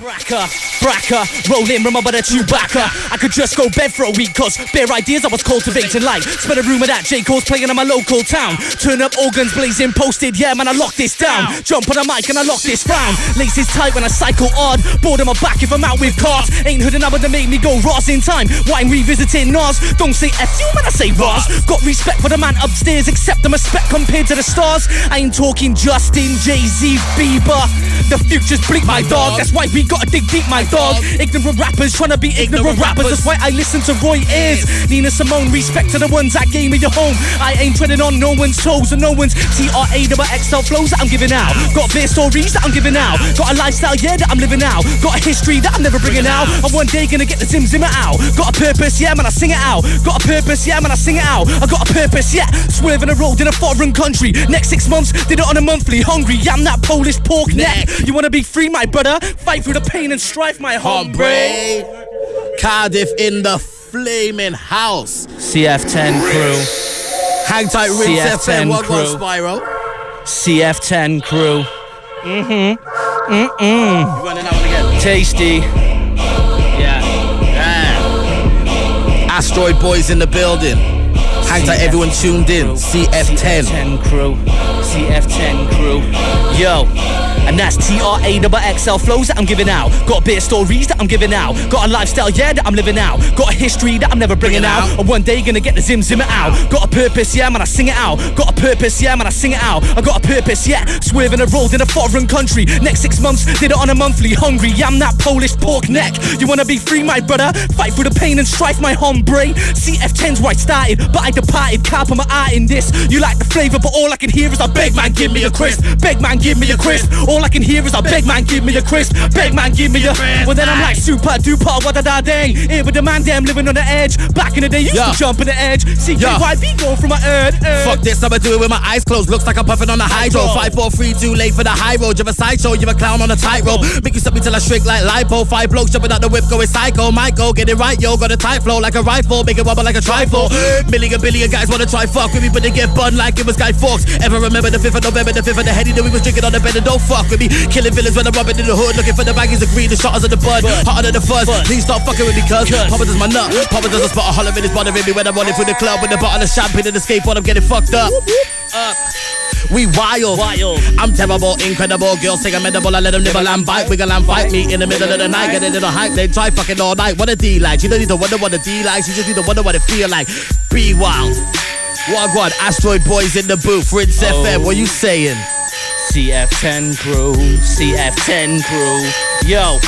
Bracker, bracker, rolling, remember that you Chewbacca. I could just go bed for a week, cause bare ideas I was cultivating like. Spread a rumor that J. Cole's playing in my local town. Turn up organs blazing, posted, yeah, man, I lock this down. Jump on the mic and I lock this frown. Laces tight when I cycle odd. Bored on my back if I'm out with cars. Ain't heard another that make me go Ross in time. Why I'm revisiting Nas. Don't say F you, man, I say Ross. Got respect for the man upstairs, except I'm a spec compared to the stars. I ain't talking Justin, Jay Z, Bieber. The future's bleak, my dog. That's why we gotta dig deep, my dog. Ignorant rappers trying to be ignorant rappers. That's why I listen to Roy Ayers. Nina Simone, respect to the ones that gave me your home. I ain't treading on no one's toes and no one's TRA double XL flows that I'm giving out. Got beer stories that I'm giving out. Got a lifestyle, yeah, that I'm living out. Got a history that I'm never bringing out. I'm one day gonna get the Zim Zimmer out. Got a purpose, yeah, man, I sing it out. Got a purpose, yeah, man, I sing it out. I got a purpose, yeah. Swerving a road in a foreign country. Next six months, did it on a monthly. Hungry, yeah, I'm that Polish pork neck. You wanna be free, my brother? Fight through the pain and strife, my hombre. Cardiff in the flaming house. CF10 crew. Hang tight, Rinse CF10 FM. What crew. was Spyro? CF10 crew. Mm-hmm You running that one again? Tasty. Yeah. Yeah. Astroid Boys in the building. Hang tight, everyone tuned in. CF10. CF10 crew. CF10 crew. Yo. And that's TRA double XL flows that I'm giving out. Got a bit of stories that I'm giving out. Got a lifestyle, yeah, that I'm living out. Got a history that I'm never bringing out. And one day gonna get the Zim Zimmer out. Got a purpose, yeah, man, I sing it out. Got a purpose, yeah, man, I sing it out. I got a purpose, yeah. Swerving a road in a foreign country. Next six months, did it on a monthly. Hungry, yeah, I'm that Polish pork neck. You wanna be free, my brother? Fight through the pain and strife, my hombre. CF10's where I started, but I departed. Can't put my art in this. You like the flavor, but all I can hear is I beg man, give me a crisp. Beg man, give me a crisp. All I can hear is a beg man, give me a crisp. Beg man, give me a. Well, then I'm like super duper, what a da dang. Here with the man, damn, living on the edge. Back in the day, used Yeah. to jump on the edge. See, Yeah. YB going from my earth. Fuck this, I'ma do it with my eyes closed. Looks like I'm puffing on a hydro. Five, four, three, two, late for the high road. You're a sideshow, you're a clown on a tightrope. Make you stop me till I shrink like lipo. Five blokes jumping out the whip, going psycho. Michael, get it right, yo. Got a tight flow like a rifle, make it wobble like a trifle. Million billion guys wanna try fuck with me, but they get bun like it was Guy Fawkes. Ever remember the 5th of November, the 5th of the head? He knew he was drinking on the bed and don't fuck with me. Killing villains when I'm rubbing in the hood, looking for the baggies of green, the shotters of the bud. Hotter than the fuzz. Please stop fucking with me, cuz. Papa does my nut. Papa does a spot a holler in his bothering me when I'm running through the club with a bottle of champagne and the skateboard. I'm getting fucked up. Uh, we wild. Wild. I'm terrible, incredible. Girls take a medible, I let them nibble and bite. Wiggle and fight me in the middle of the night. Get a little hype, they try fucking all night. What a D like. You don't need to wonder what a D likes. You just need to wonder what it feel like. Be wild. What one? Astroid Boys in the booth. Rinse FM. What you saying? CF10 crew, CF10 crew. Yo,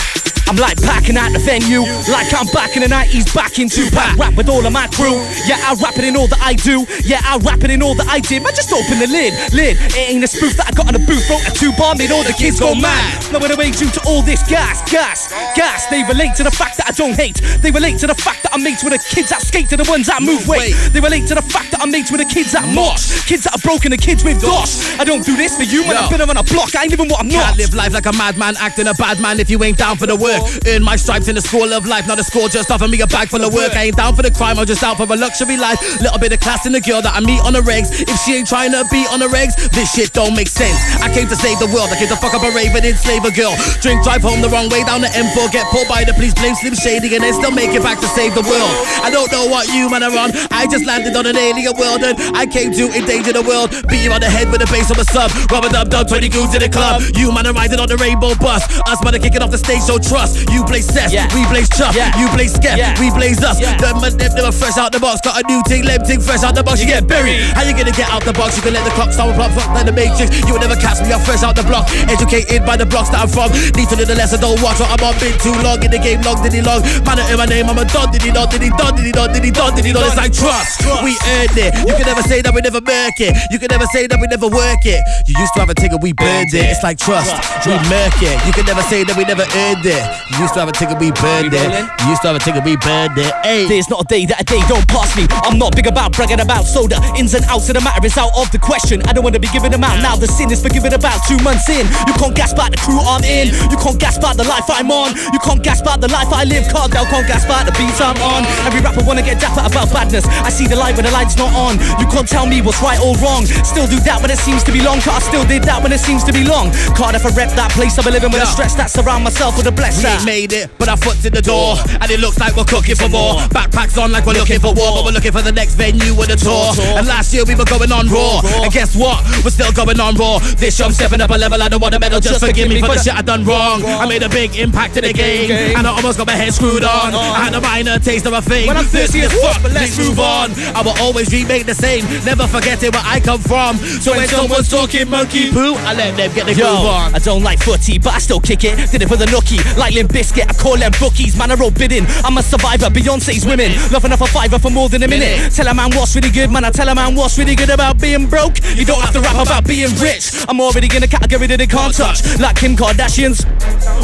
I'm like packing out the venue, like I'm back in the 90s, back in Tupac. Rap with all of my crew. Yeah, I rap it in all that I do. Yeah, I rap it in all that I did. Man, just open the lid, lid. It ain't a spoof that I got on the booth. Wrote a two bar, made all the kids go mad. Now, away due to all this gas, gas, gas. They relate to the fact that I don't hate. They relate to the fact that I'm mates with the kids that skate to the ones that move weight. They relate to the fact that I'm mates with the kids that mosh. Kids that are broken, the kids with dosh. I don't do this for you, man. I've been around a block. I ain't even what I'm not. Can't live life like a madman, acting a bad man if you ain't down for the work. Earn my stripes in the school of life, not a score just offer me a bag full of work. I ain't down for the crime, I'm just out for a luxury life. Little bit of class in the girl that I meet on the regs. If she ain't trying to be on the regs, this shit don't make sense. I came to save the world, I came to fuck up a rave and enslave a girl. Drink, drive home the wrong way down the M4, get pulled by the police, blame Slim Shady, and then still make it back to save the world. I don't know what you man are on, I just landed on an alien world and I came to endanger the world. Beat you on the head with a bass on the sub, rubber dub dub, 20 goons in the club. You man are riding on the rainbow bus, us man are kicking off the stage, so trust. You blaze cess, Yeah. we blaze chuff, Yeah. you blaze skep, Yeah. we blaze us. Yeah. Them man, them, them are fresh out the box, got a new ting, lem ting, fresh out the box, you get buried. How you gonna get out the box? You can let the clock start plop, fuck like the matrix. You will never catch me, I'm fresh out the block, educated by the blocks that I'm from. Need to know the lesson, don't watch what I'm on. Been too long in the game, long diddy long. Man, I hear my name, I'm a don diddy don diddy don diddy don diddy don diddy don. It's like trust, we earned it. You can never say that we never make it. You can never say that we never work it. You used to have a ticket, we burned it. It's like trust, we murk it. You can never say that we never earned it. You used to have a ticket, we burned it. You used to have a ticket, we burned it. Hey. There's not a day that a day don't pass me. I'm not big about bragging about soda. Ins and outs of the matter is out of the question. I don't wanna be giving them out now. The sin is forgiven about two months in. You can't gasp about the crew I'm in. You can't gasp about the life I'm on. You can't gasp about the life I live. Cardell can't gasp about the beats I'm on. Every rapper wanna get dapper about badness. I see the light when the light's not on. You can't tell me what's right or wrong. Still do that when it seems to be long. Cause I still did that when it seems to be long. Cardiff, I rep that place. I've been living with a Yeah. stress that surround myself with a blessing. We made it, but our foot's in the door. And it looks like we're cooking for more. Backpacks on like we're looking for war, but we're looking for the next venue with a tour. And last year we were going on raw. And guess what? We're still going on raw. This year I'm stepping up a level. I don't want a medal. Just forgive me for the shit I done wrong. I made a big impact in the game. And I almost got my head screwed on. I had a minor taste of a fame. When I'm thirsty as fuck, but let's move on. I will always remake the same. Never forgetting where I come from. So when someone's talking monkey poo, I let them get the groove on. I don't like footy, but I still kick it. Did it for the nookie, like Limp Bizkit. I call them bookies, man. I roll bidding. I'm a survivor, Beyonce's women. Love enough a fiver for more than a minute. Tell a man what's really good, man. I tell a man what's really good about being broke. You don't have to rap about being rich. I'm already in a category that they can't touch, like Kim Kardashian's.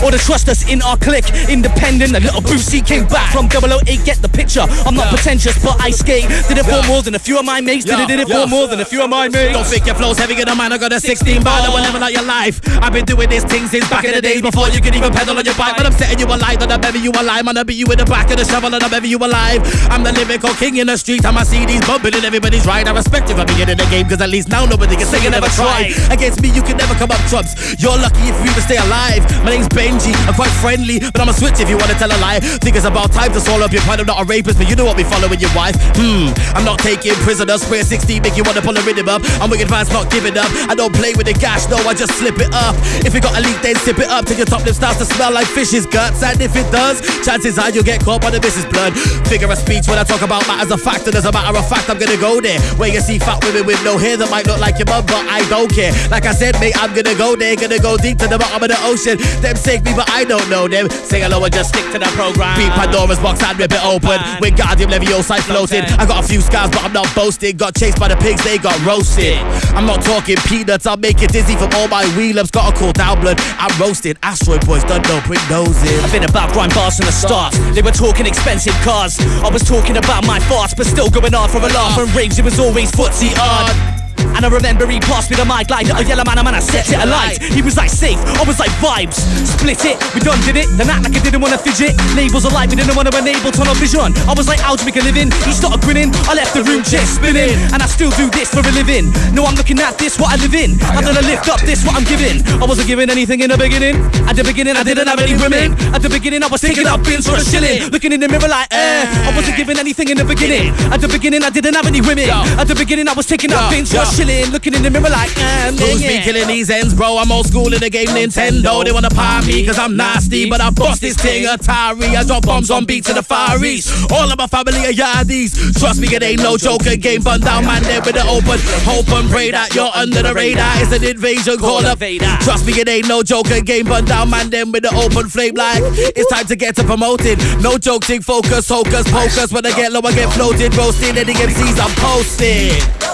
Or to trust us in our clique, independent. A little Brucey came back from 008, get the picture. I'm not pretentious, but I skate. Did it for more than a few of my mates. Did it, did it for more than a few of my mates. Don't think your flow's heavy, get a man. I got a 16 bar that will never like your life. I've been doing this thing since back in the days before you could even pedal on your bike. But I'm setting you alive, and I bevy you alive. Man, I beat you in the back of the shovel, and I bevy you alive. I'm the lyrical king in the street. I'm CDs bumping, and everybody's right. I respect you for being in the game, cause at least now nobody can say you never tried. Against me, you can never come up trumps. You're lucky if you even stay alive. My name's Benji, I'm quite friendly, but I'm a switch if you wanna tell a lie. Think it's about time to swallow up your pride. I'm not a rapist, but you know what me following your wife. Hmm, I'm not taking prisoners. Square 60 make you wanna pull a rhythm up. I'm wicked fast, not giving up. I don't play with the gas, no, I just slip it up. If you got a leak, then sip it up till your top lip starts to smell like fish's guts. And if it does, chances are you'll get caught by the missus blood. Figure of speech when I talk about matters of fact, and as a matter of fact, I'm gonna go there. Where you see fat women with no hair that might look like your mum, but I don't care. Like I said, mate, I'm gonna go there, gonna go deep to the bottom of the ocean. Them save me, but I don't know them. Say hello and just stick to the program. Beat Pandora's box and rip it open. With Wingardium Leviosa floating. I got a few scars, but I'm not boasting. Got chased by the pigs, they got roasted. I'm not talking peanuts, I'll make it dizzy from all my wheel ups. Got a cool down blood. I'm roasted. Astroid boys done no bring those in. I've been about grind bars from the start. They were talking expensive cars. I was talking about my farts, but still going hard for a laugh. And raves, it was always footsie hard. And I remember he passed me the mic like little yellow man, a man, I set it alight. He was like safe, I was like vibes. Split it, we done did it. Then act like I didn't wanna fidget. Labels alive, we didn't wanna enable tunnel vision. I was like, how'd you make a living? He started grinning, I left the room just spinning. And I still do this for a living. No, I'm looking at this, what I live in. I'm gonna lift up this, what I'm giving. I wasn't giving anything in the beginning. At the beginning, I didn't have any women. At the beginning, I was taking up bins for a shilling. Looking in the mirror like, eh. I wasn't giving anything in the beginning. At the beginning, I didn't have any women. At the beginning, I was taking up bins for a shilling. Looking in the mirror like, eh. Who's yeah. be killing these ends, bro? I'm old school in the game, Nintendo. They wanna pie me, cause I'm nasty. But I bust this thing, Atari. I drop bombs on beats in the Far East. All of my family are yardies. Trust me, it ain't no joke. A game bun down, man, there with the open. Hope and pray that you're under the radar. It's an invasion, call up. Trust me, it ain't no joke. A game bun down, man, them with the open flame like. It's time to get to promoted. No joking, focus, hocus, pocus. When I get low, I get floated. Roasted, any MCs, I'm posted.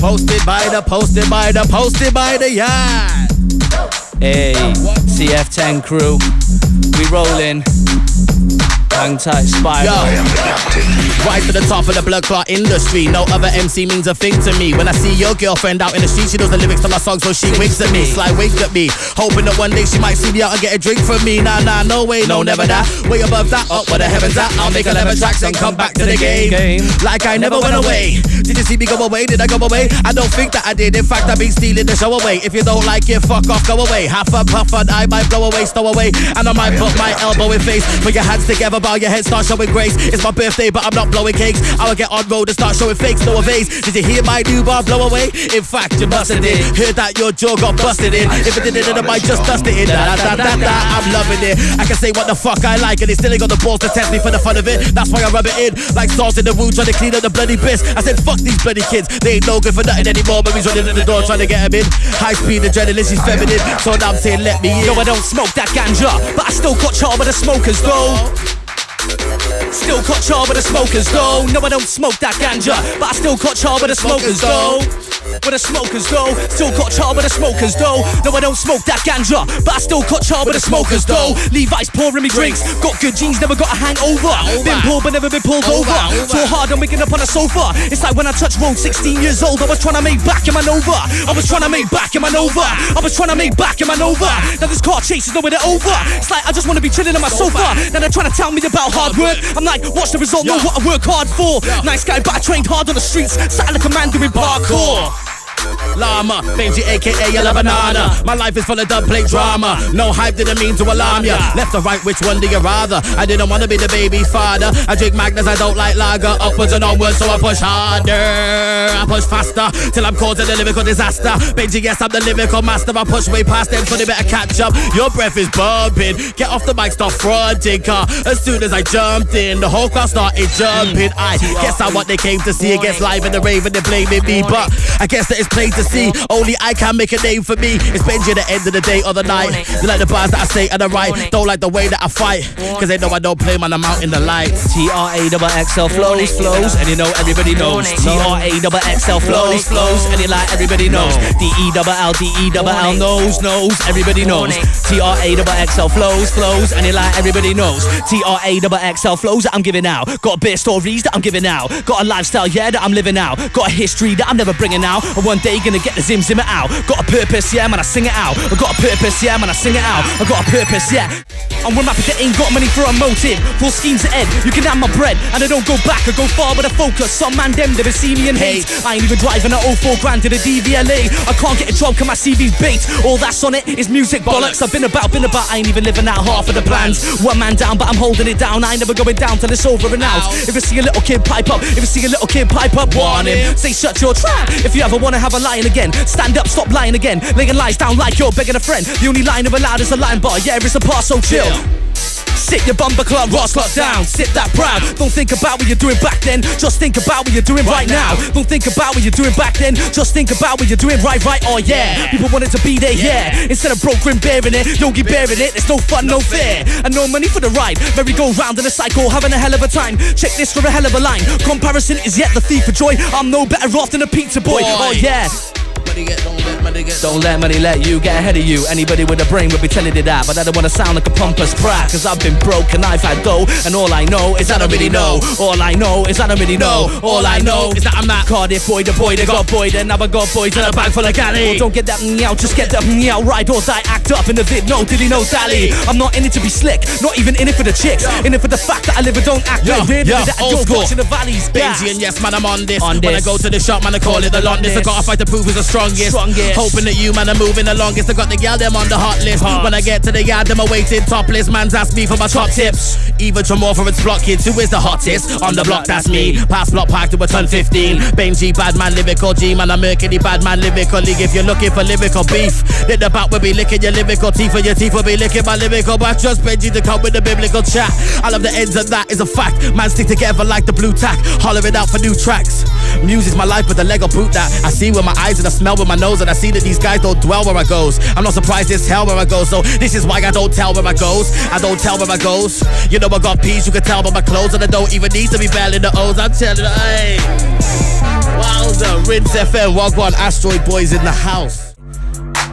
Posted by the, posted by the, posted by the yard. Hey, CF10 crew, we rolling. Hang tight, Spyro. Yo, right to the top of the blood clot industry. No other MC means a thing to me. When I see your girlfriend out in the street, she knows the lyrics to my song, so she winks at me. Sly winks at me, hoping that one day she might see me out and get a drink from me. Nah, nah, no way, no, never that. Way above that, up where the heavens at. I'll make 11 tracks and come back to the game. Like I never went away. Did you see me go away? Did I go away? I don't think that I did. In fact, I've been stealing the show away. If you don't like it, fuck off, go away. Half a puff and I might blow away, stow away. And I might put my elbow in face. Put your hands together, your head, start showing grace. It's my birthday, but I'm not blowing cakes. I'll get on road and start showing fakes, no evades. Did you hear my new bar blow away? In fact, you must have did. Heard that your jaw got busted in. If it didn't, then I might just dust it in. I'm loving it. I can say what the fuck I like, and they still ain't got the balls to test me for the fun of it. That's why I rub it in like salt in the wound, trying to clean up the bloody piss. I said, fuck these bloody kids. They ain't no good for nothing anymore. He's running at the door trying to get him in. High speed adrenaline, she's feminine. So now I'm saying, let me in. No, I don't smoke that ganja, but I still got charred by the smokers though. Still caught charred with the smokers though. No, I don't smoke that ganja, but I still caught charred with the smokers though. With the smokers though, still caught charred by the smokers though. No, I don't smoke that ganja, but I still caught charred by the smokers though. Levi's pouring me drinks, got good jeans, never got a hangover. Been pulled but never been pulled over. So hard I'm waking up on a sofa. It's like when I touched road 16 years old, I was trying to make back in my Nova. I was trying to make back in my Nova. I was trying to make back in my Nova. Now this car chase is nowhere to over. It's like I just want to be chilling on my sofa. Now they're trying to tell me about hard work. I'm like, what's the result? Know what I work hard for. Nice guy, but I trained hard on the streets. Sat like a man doing parkour. Llama, Benji aka Yellow Banana. My life is full of dubplate drama. No hype didn't mean to alarm ya. Left or right, which one do you rather? I didn't wanna be the baby father. I drink Magners, I don't like lager. Upwards and onwards, so I push harder. I push faster till I'm causing a lyrical disaster. Benji, yes, I'm the lyrical master. I push way past them, so they better catch up. Your breath is bumping. Get off the mic, stop fronting, car. As soon as I jumped in, the whole crowd started jumping. I guess I what they came to see. It gets live in the rave and they're blaming me, but I guess that it's plain to see. Only I can make a name for me. It's Benji at the end of the day or the night. They like the bars that I say and I write. Don't like the way that I fight. Cause they know I don't play man, I'm out in the lights. T R A double X L flows, flows, and you know everybody knows. T R A double X L flows, flows, and you like everybody knows. D E double L D E double L knows, knows, everybody knows. T R A double X L flows, flows, and you like everybody knows. T R A double X L flows that I'm giving out. Got a bit of stories that I'm giving out. Got a lifestyle, yeah, that I'm living out. Got a history that I'm never bringing out. And one day gonna get the zim zim it out. Got a purpose, yeah, man, I sing it out. I got a purpose, yeah, man, I sing it out. I got a purpose, yeah. And when rappers that ain't got money for a motive, full schemes ahead. You can have my bread, and I don't go back, I go far with a focus. Some man them never see me and hate. I ain't even driving at 04 grand to the DVLA. I can't get a job, cause my CV's bait. All that's on it is music bollocks. I've been about, been about, I ain't even living out half of the plans. One man down, but I'm holding it down. I ain't never going down till it's over and out. If you see a little kid pipe up, if you see a little kid pipe up, warn him. Say shut your trap. If you ever wanna have a lion again, stand up, stop lying again. Laying lies down like you're begging a friend. The only line of allowed is a line bar. Yeah, it's a part, so chill. Sit your bumper club, Ross locked down. Sit that proud. Don't think about what you're doing back then. Just think about what you're doing right, now. Don't think about what you're doing back then. Just think about what you're doing right, right. Oh yeah. People wanted to be there, yeah. Instead of broke grin bearing it, Yogi bearing it. it's no fun, no fair, and no money for the ride. Merry go round in a cycle, having a hell of a time. Check this for a hell of a line. Comparison is yet the thief of joy. I'm no better off than a pizza boy. Boy. Oh yeah. Money get, don't let money get. Don't let money let you get ahead of you. Anybody with a brain would be telling you that, but I don't wanna sound like a pompous prat. Cause I've been broke and I've had dough, and all I know is I don't really know. All I know is I don't really know. All I know is that I'm not Cardiff boy, the boy that got boy, then now I got boys in a bag full of galley. Well, don't get that meow, just get that meow right or die. Act up in the vid, no dilly, no dally. I'm not in it to be slick, not even in it for the chicks. In it for the fact that I live and don't act. Yeah, Weird yeah, that school. watching the valleys. Benji and yes, man, I'm on this. On When I go to the shop, man, I call it the London. I gotta fight to prove who's the strongest. Strongest. Hoping that you, man, are moving the longest. I got the gal them on the hot list. Hot. When I get to the yard, them are waiting topless. Man's asked me for my top tips. Even Tremor for its block kids. Who is the hottest? On the block, that's me. Past block park to a ton 15. Benji, bad man, lyrical G, man, I'm Mercury, bad man, lyrical league. If you're looking for lyrical beef, then the back will be licking your lyrical teeth, and your teeth will be licking my lyrical back. Just Benji to come with the biblical chat. I love the ends of that is a fact. Man, stick together like the blue tack, hollering out for new tracks. Music's my life, but the Lego boot that I see with my eyes and I smell with my nose, and I see that these guys don't dwell where I goes. I'm not surprised it's hell where I go, so this is why I don't tell where I goes. I don't tell where I goes. You know I got peas, you can tell by my clothes, and I don't even need to be belling the O's. I'm telling hey. Wowza, Rinse FM, Wagwan, Astroid Boys in the house.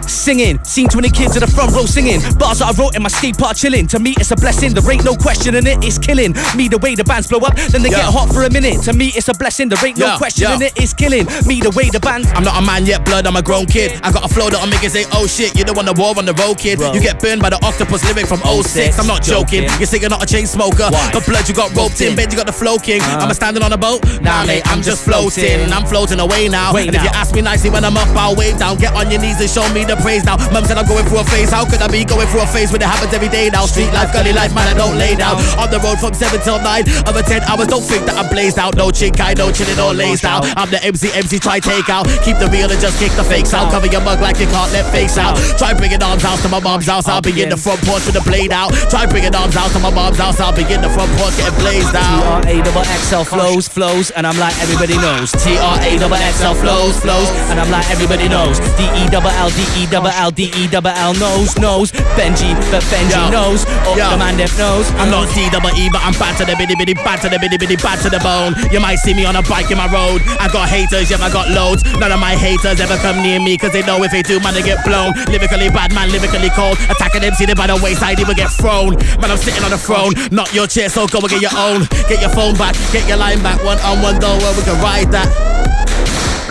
Singing, seen 20 kids in the front row singing. Bars that I wrote in my skate park chilling. To me, it's a blessing. There ain't no question in it. It's killing me the way the bands blow up. Then they Yeah. get hot for a minute. To me, it's a blessing. There ain't no Yeah, question yeah. in it. It's killing me the way the bands. I'm not a man yet, blood, I'm a grown kid. I got a flow that'll make you say, oh shit, you don't want the war on the road, kid. Bro. You get burned by the octopus lyric from 06. I'm not joking. Joking. You're not a chain smoker. Why? But blood, you got roped in. in. Bed, you got the flow king. Uh. I'm a standing on a boat. Nah, mate, I'm just floating. I'm floating away now. Wait and if you ask me nicely when I'm up, I'll wave down. Get on your knees and show me the praise now. Mum said I'm going through a phase. How could I be going through a phase when it happens every day now? Street life, gully life, man, I don't lay down. On the road from 7 till 9. Over 10 hours, don't think that I'm blazed out. No chick, I no chilling or lazed out. I'm the MC, MC, try take out. Keep the real and just kick the fakes out. Cover your mug like you can't let face out. Try bringing arms out to my mom's house. I'll be in the front porch with the blade out. Try bringing arms out to my mom's house. I'll be in the front porch getting blazed out. R A double XL flows, flows, and I'm like everybody knows. T R A double XL flows, flows, and I'm like everybody knows. D E double L D E double L D E double L knows, knows. Benji, but Benji Yo. knows. Oh, Yo. the man that knows. I'm not D double E, but I'm bad to the bitty bitty, bad to the bitty bitty, bad to the bone. You might see me on a bike in my road. I got haters, yeah, I got loads. None of my haters ever come near me, cause they know if they do, man, they get blown. Lyrically bad, man, lyrically cold. Attacking them, see them by the wayside, he will get thrown. Man, I'm sitting on the throne, not your chair, so go and get your own. Get your phone back, get your line back, one on one though, where we can ride that.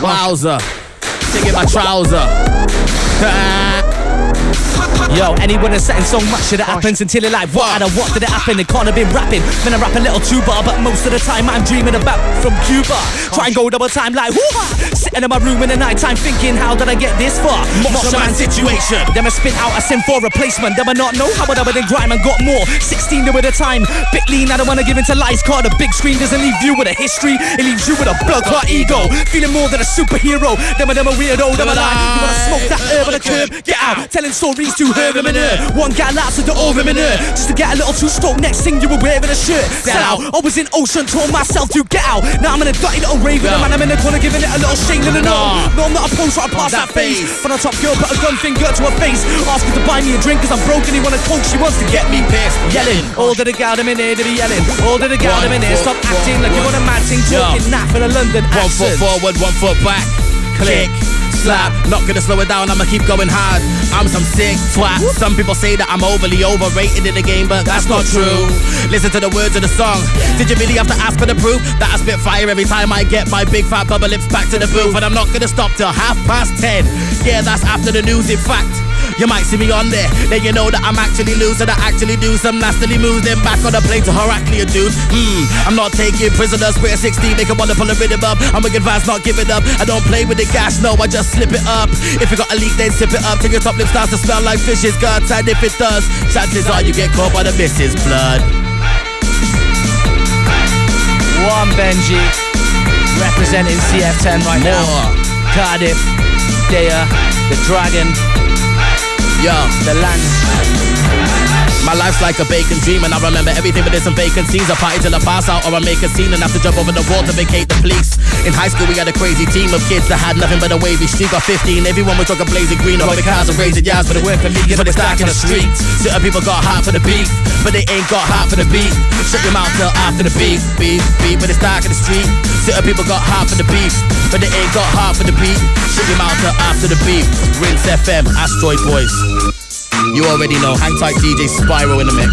Wowza. Take it my trouser. Ah! Yo, anyone is setting so much shit that happens until you're like, what? And what did it happen? It can't have been rapping. Then I rap a little too bar, but most of the time I'm dreaming about from Cuba. Try and go double time like, whoo Sitting in my room in the night time thinking, how did I get this far? Marshall Man situation. Them I spit out a sin for replacement. Then I not know how I done grime and got more. 16 there with a time. Bit lean, I don't wanna give into lies. Card the big screen doesn't leave you with a history. It leaves you with a blood clot ego. Feeling more than a superhero. Them and them a weirdo. Them a lie. You wanna smoke that herb on the curb? Get out. Telling stories to her them and her. One guy out to the all them and her. Just to get a little too stoked. Next thing you were wearing a shirt. Sell out. I was in ocean, told myself to get out. Now I'm in a dirty little rave with a man. I'm in the corner giving it a little shake. No, no, no. No, I'm not a poser. I pass that face. From a top girl, put a gun finger to her face. Ask her to buy me a drink cause I'm broken. He wanna coke. She wants to get me pissed. Yelling. All to the gal, them in here to be yelling. All to the gal, them in here. Stop acting like you want a mad thing. Talking naff in a London One foot forward, one foot back. Click, slap. Not gonna slow it down, I'ma keep going hard. I'm some sick twat. Some people say that I'm overly overrated in the game, but that's not true. Listen to the words of the song. Did you really have to ask for the proof? That I spit fire every time I get my big fat bubble lips back to the booth. And I'm not gonna stop till half past ten. Yeah, that's after the news, in fact. You might see me on there, then you know that I'm actually loose and I actually do some nastily moves. Then back on the plane to Heraclea, dude. Hmm, I'm not taking prisoners. We're 16, make 'em wanna pull a rhythm up. I'm a good advance, not give it up. I don't play with the gas, no, I just slip it up. If you got a leak, then sip it up till your top lip starts to smell like fishes. guts. And if it does, chances are you get caught by the missus blood. One Benji. Representing CF10 right now. Cardiff. Dea. The Dragon. Yo. The Land. My life's like a bacon dream, and I remember everything but there's some vacant scenes. I party till I pass out, or I make a scene and have to jump over the wall to vacate the police. In high school, we had a crazy team of kids that had nothing but a wavy streak. Got 15, everyone was talking blazing green. All the cars and raising yards, but it worked for me, but it's dark in the streets. Certain people got heart for the beat, but they ain't got heart for the beat. Shut your mouth till after the beat, beat, beat, but it's dark in the street. Certain people got heart for the beat, but they ain't got heart for the beat. Shut your mouth till after the beat. Rinse FM, Astroid Boys. You already know. Hang tight, DJ Spyro in the mix.